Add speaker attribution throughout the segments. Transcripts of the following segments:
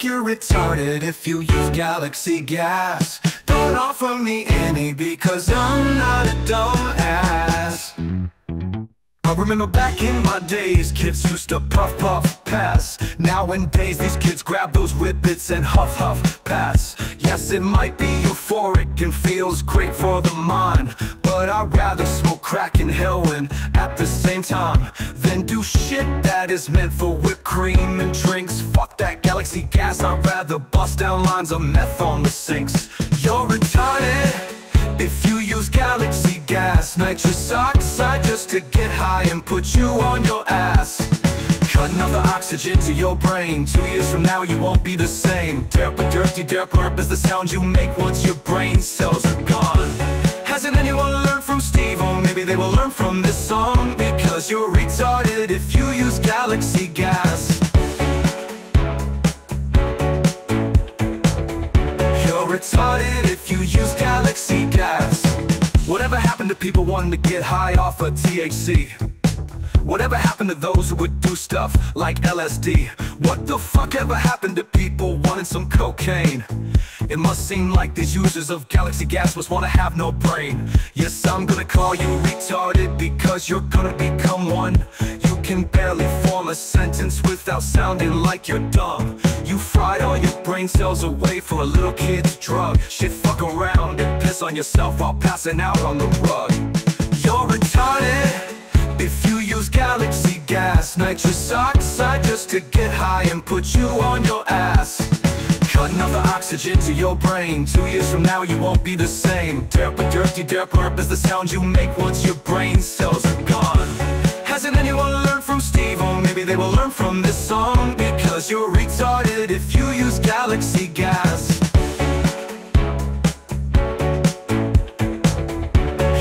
Speaker 1: think you're retarded if you use galaxy gas. Don't offer me any because I'm not a dumbass. I remember back in my days, kids used to puff puff pass. Nowadays these kids grab those whippets and huff huff pass. Yes it might be euphoric and feels great for the mind But I'd rather smoke crack and heroin at the same time shit that is meant for whipped cream and drinks. Fuck that galaxy gas, I'd rather bust down lines of meth on the sinks. You're retarded if you use galaxy gas. Nitrous oxide just to get high and put you on your ass. Cutting off the oxygen to your brain. Two years from now you won't be the same. Derp a dirty derp herp is the sound you make once your brain cells are gone. Hasn't anyone learned from Steve? Or maybe they will learn from this song galaxy gas You're retarded if you use galaxy gas Whatever happened to people wanting to get high off of THC? Whatever happened to those who would do stuff like LSD? What the fuck ever happened to people wanting some cocaine? It must seem like these users of galaxy gas must wanna have no brain Yes, I'm gonna call you retarded because you're gonna become one can barely form a sentence without sounding like you're dumb. You fried all your brain cells away for a little kid's drug. Shit, fuck around and piss on yourself while passing out on the rug. You're retarded if you use galaxy gas. Nitrous oxide just to get high and put you on your ass. Cutting off the oxygen to your brain. Two years from now you won't be the same. Derp a dirty derp herp is the sound you make once your brain cells are gone they will learn from this song Because you're retarded if you use galaxy gas.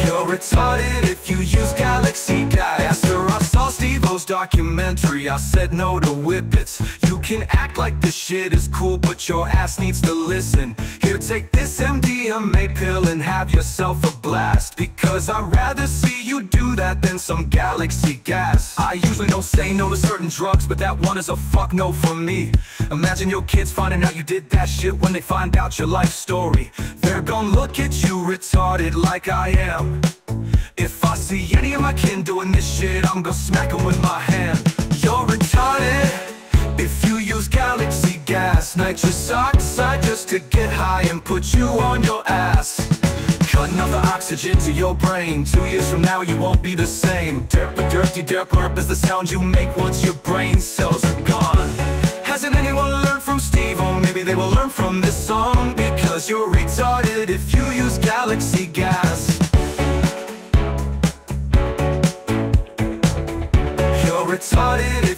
Speaker 1: You're retarded if you use galaxy gas. After I saw Steve-O's documentary. I said no to whippets can act like this shit is cool But your ass needs to listen. Here take this MDMA pill And have yourself a blast. Because I'd rather see you do that Than some galaxy gas. I usually don't say no to certain drugs But that one is a fuck no for me. Imagine your kids finding out you did that shit When they find out your life story. They're gonna look at you retarded like I am. If I see any of my kin doing this shit, I'm gonna smack them with my hand. nitrous oxide just to get high and put you on your ass. Cutting off the oxygen to your brain. Two years from now you won't be the same. Derp a dirty derp burp is the sound you make once your brain cells are gone. Hasn't anyone learned from Steve? Oh, maybe they will learn from this song Because you're retarded if you use galaxy gas. You're retarded